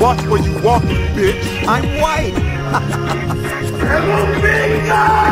Watch where you walking, bitch. I'm white.